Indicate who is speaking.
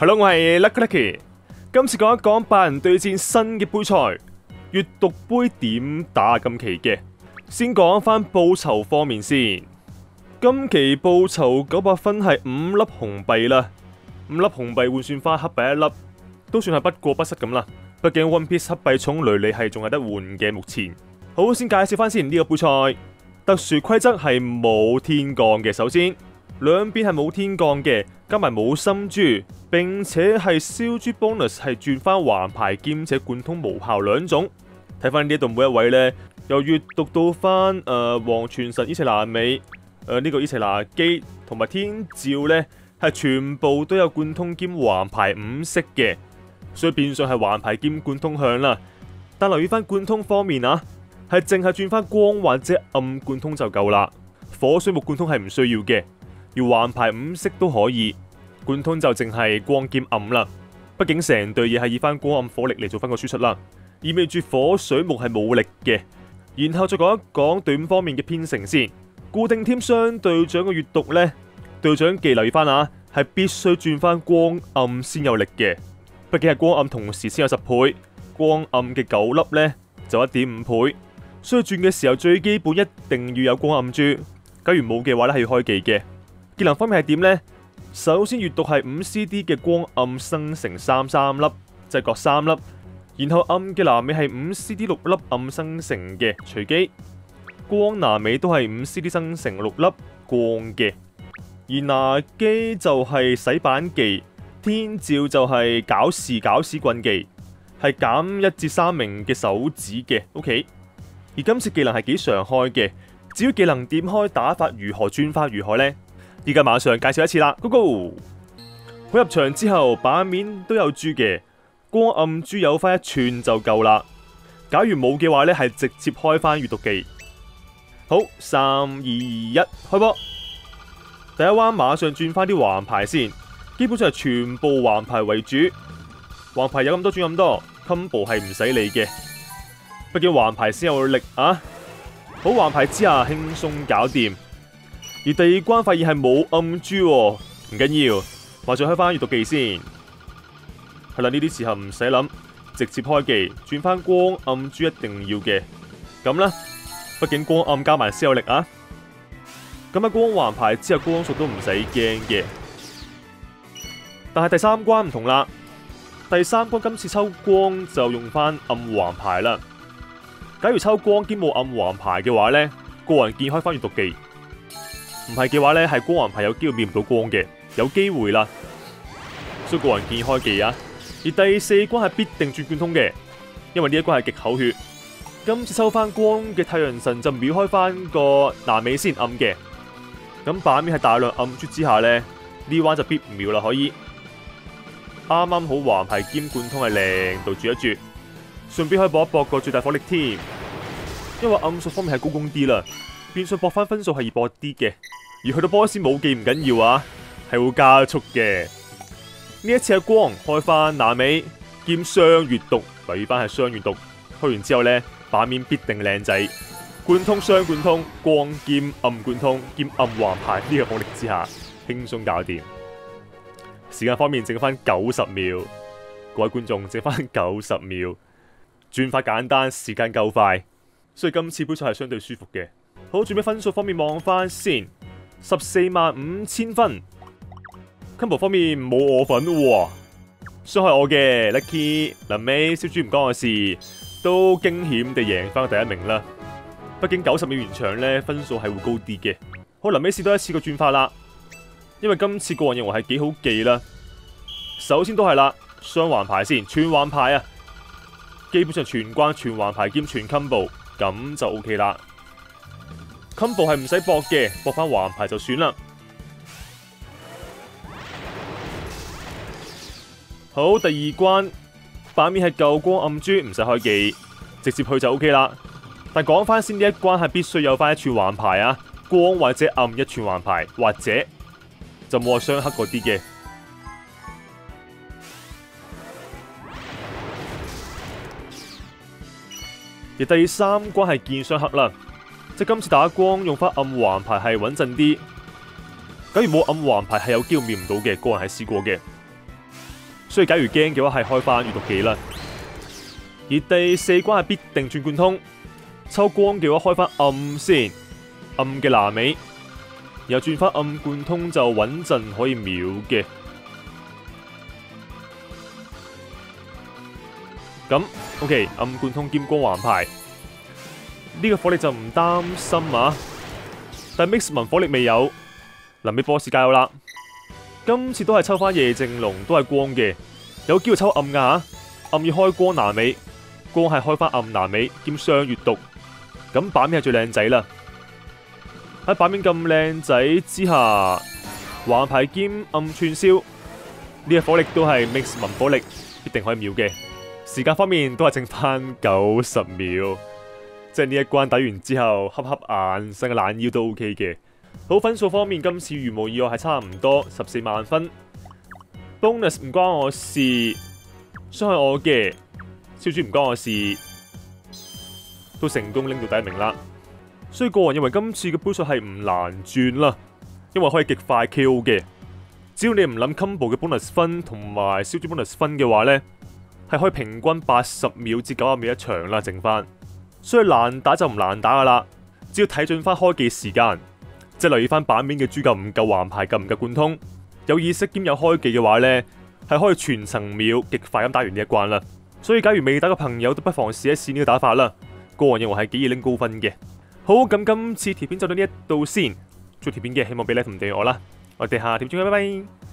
Speaker 1: Hello，我系 Lucky Lucky，今次讲一讲八人对战新嘅杯赛阅读杯点打今期嘅。先讲翻报酬方面先，今期报酬九百分系五粒红币啦，五粒红币换算翻黑币一粒，都算系不过不失咁啦。毕竟 one piece 黑币重雷你系仲系得换嘅目前。好，先介绍翻先呢个杯赛特殊规则系冇天降嘅，首先。两边系冇天降嘅，加埋冇心珠，并且系烧珠 bonus 系转翻横排，兼且贯通无效两种。睇翻呢度每一位咧，又阅读到翻诶黄传神，依次拿尾诶呢个依次拿基同埋天照咧，系全部都有贯通兼横排五色嘅，所以变相系横排兼贯通向啦。但留意翻贯通方面啊，系净系转翻光或者暗贯通就够啦，火水木贯通系唔需要嘅。要横排五色都可以，贯通就净系光剑暗啦。毕竟成对嘢系以翻光暗火力嚟做翻个输出啦，意味住火水木系冇力嘅。然后再讲一讲短方面嘅编成先。固定添双队长嘅阅读咧，队长留意翻啊，系必须转翻光暗先有力嘅。毕竟系光暗同时先有十倍光暗嘅九粒咧，就一点五倍。所以转嘅时候最基本一定要有光暗珠。假如冇嘅话咧，系要开技嘅。技能方面系点呢？首先阅读系五 C D 嘅光暗生成三三粒，即系各三粒。然后暗嘅南尾系五 C D 六粒暗生成嘅随机光南尾都系五 C D 生成六粒光嘅。而拿机就系洗板技，天照就系搞事搞屎棍技，系减一至三名嘅手指嘅。O K，而今次技能系几常开嘅？至于技能点开打法如何，转花如何呢？依家马上介绍一次啦，Go Go！我入场之后把面都有珠嘅，光暗珠有翻一串就够啦。假如冇嘅话咧，系直接开翻阅读记。好，三二二一，开波！第一弯马上转翻啲横牌先，基本上系全部横牌为主。横牌有咁多，转咁多，combo 系唔使理嘅。毕竟横牌先有力啊！好横牌之下，轻松搞掂。而第二关发现系冇暗珠，唔紧要，话再开翻阅读记先。系啦，呢啲时候唔使谂，直接开记，转翻光暗珠一定要嘅。咁啦，毕竟光暗加埋先有力啊。咁啊，光环牌之后光速都唔使惊嘅。但系第三关唔同啦，第三关今次抽光就用翻暗环牌啦。假如抽光兼冇暗环牌嘅话咧，个人见开翻阅读记。唔系嘅话咧，系光环牌有机会秒唔到光嘅，有机会啦，所以个人建议开技啊。而第四关系必定转贯通嘅，因为呢一关系极口血。今次收翻光嘅太阳神就秒开翻个南美先暗嘅，咁版面系大量暗出之下咧，呢弯就必唔秒啦可以。啱啱好环牌兼贯通系零度住一住，顺便可以搏一搏个最大火力添，因为暗术方面系高攻啲啦。变上博翻分数系易博啲嘅，而去到波斯冇技唔紧要啊，系会加速嘅。呢一次系光开翻南美兼双阅读，留意翻系双阅读，开完之后咧版面必定靓仔，贯通双贯通光兼暗贯通兼暗横排呢个火力之下，轻松搞掂。时间方面剩翻九十秒，各位观众剩翻九十秒，转法简单，时间够快，所以今次杯赛系相对舒服嘅。好，最屘分数方面望翻先，十四万五千分。combo 方面冇我份喎，伤害我嘅。Lucky 临尾小猪唔关我事，都惊险地赢翻第一名啦。毕竟九十秒完场咧，分数系会高啲嘅。好，临尾试多一次个转化啦，因为今次个人认为系几好记啦。首先都系啦，双环牌先，全环牌啊，基本上全关全环牌兼全 combo，咁就 OK 啦。combo 系唔使搏嘅，搏翻横牌就算啦。好，第二关版面系旧光暗珠，唔使开技，直接去就 OK 啦。但讲翻先，呢一关系必须有翻一串横牌啊，光或者暗一串横牌，或者就冇话双黑嗰啲嘅。而第三关系见双黑啦。即今次打光用翻暗环牌系稳阵啲，假如冇暗环牌系有机会秒唔到嘅，个人系试过嘅。所以假如惊嘅话系开翻阅读技啦。而第四关系必定转贯通，抽光嘅话开翻暗先，暗嘅拿尾，然后转翻暗贯通就稳阵可以秒嘅。咁 OK，暗贯通兼光环牌。呢个火力就唔担心啊，但 mix 文火力未有，临尾 boss 加油啦！今次都系抽翻夜正龙，都系光嘅，有机会抽暗噶吓，暗要开光南尾，光系开翻暗南尾兼双阅读，咁版面系最靓仔啦！喺版面咁靓仔之下，横排兼暗串烧，呢个火力都系 mix 文火力，必定可以秒嘅。时间方面都系剩翻九十秒。即系呢一关打完之后，瞌瞌眼伸个懒腰都 OK 嘅。好分数方面，今次如无意外系差唔多十四万分。bonus 唔关我事，伤害我嘅小主唔关我事，都成功拎到第一名啦。所以个人认为今次嘅杯数系唔难转啦，因为可以极快 Q 嘅。只要你唔谂 combo 嘅 bonus 分同埋小猪 bonus 分嘅话咧，系可以平均八十秒至九十秒一场啦，剩翻。所以难打就唔难打噶啦，只要睇准翻开技时间，即系留意翻版面嘅猪够唔够横排够唔够贯通，有意识兼有开技嘅话呢，系可以全程秒极快咁打完呢一关啦。所以假如未打嘅朋友都不妨试一试呢个打法啦，个人认为系几易拎高分嘅。好，咁今次贴片就到呢一度先，做贴片嘅希望俾你同对我啦，我哋下贴片，拜拜。